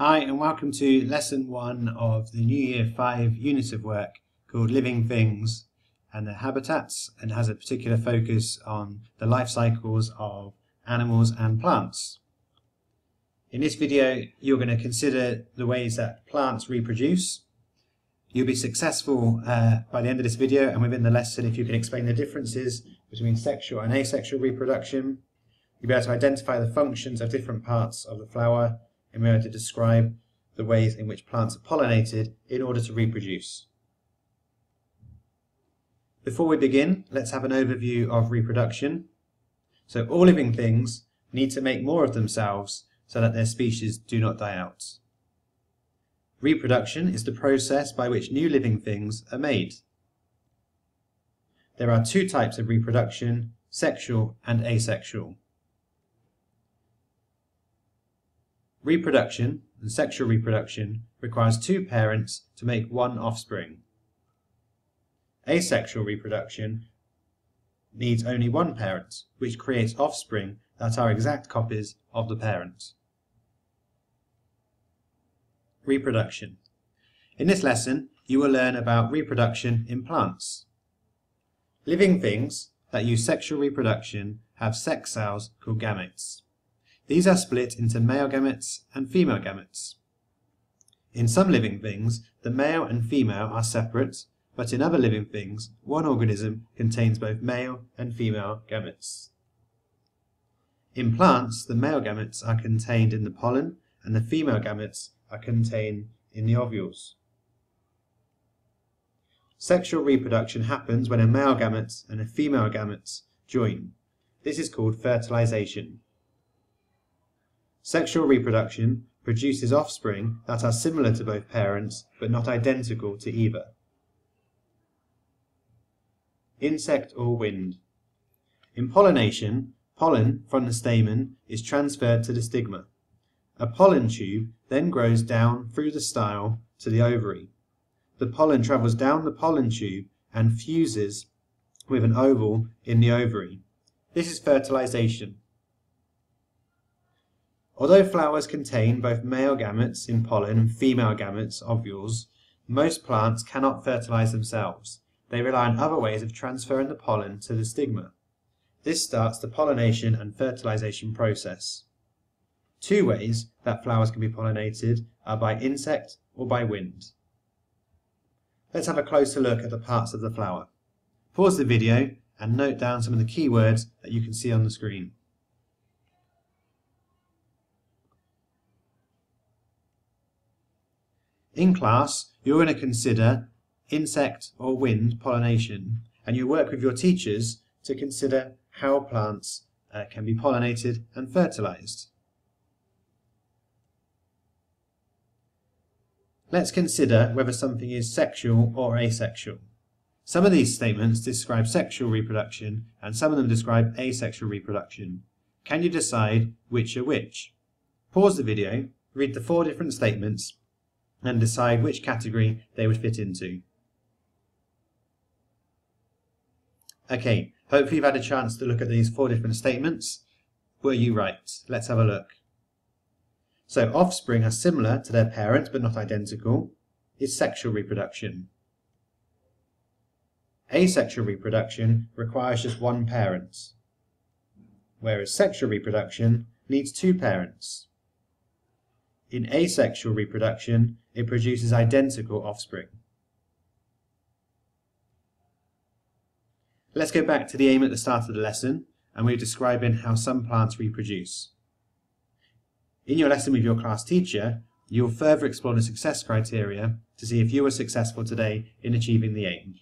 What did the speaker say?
Hi and welcome to lesson one of the New Year 5 unit of work called Living Things and Their Habitats and has a particular focus on the life cycles of animals and plants. In this video you're going to consider the ways that plants reproduce. You'll be successful uh, by the end of this video and within the lesson if you can explain the differences between sexual and asexual reproduction. You'll be able to identify the functions of different parts of the flower be able to describe the ways in which plants are pollinated in order to reproduce. Before we begin, let's have an overview of reproduction. So all living things need to make more of themselves so that their species do not die out. Reproduction is the process by which new living things are made. There are two types of reproduction, sexual and asexual. Reproduction and sexual reproduction requires two parents to make one offspring. Asexual reproduction needs only one parent, which creates offspring that are exact copies of the parent. Reproduction. In this lesson, you will learn about reproduction in plants. Living things that use sexual reproduction have sex cells called gametes. These are split into male gametes and female gametes. In some living things, the male and female are separate, but in other living things, one organism contains both male and female gametes. In plants, the male gametes are contained in the pollen and the female gametes are contained in the ovules. Sexual reproduction happens when a male gamete and a female gamete join. This is called fertilization. Sexual reproduction produces offspring that are similar to both parents but not identical to either. Insect or wind. In pollination, pollen from the stamen is transferred to the stigma. A pollen tube then grows down through the style to the ovary. The pollen travels down the pollen tube and fuses with an ovule in the ovary. This is fertilization. Although flowers contain both male gametes in pollen and female gametes ovules, most plants cannot fertilize themselves. They rely on other ways of transferring the pollen to the stigma. This starts the pollination and fertilization process. Two ways that flowers can be pollinated are by insect or by wind. Let's have a closer look at the parts of the flower. Pause the video and note down some of the keywords that you can see on the screen. In class, you're going to consider insect or wind pollination, and you work with your teachers to consider how plants uh, can be pollinated and fertilized. Let's consider whether something is sexual or asexual. Some of these statements describe sexual reproduction and some of them describe asexual reproduction. Can you decide which are which? Pause the video, read the four different statements and decide which category they would fit into. Okay, hopefully you've had a chance to look at these four different statements. Were you right? Let's have a look. So offspring are similar to their parent but not identical is sexual reproduction. Asexual reproduction requires just one parent, whereas sexual reproduction needs two parents. In asexual reproduction, it produces identical offspring. Let's go back to the aim at the start of the lesson, and we're describing how some plants reproduce. In your lesson with your class teacher, you'll further explore the success criteria to see if you were successful today in achieving the aim.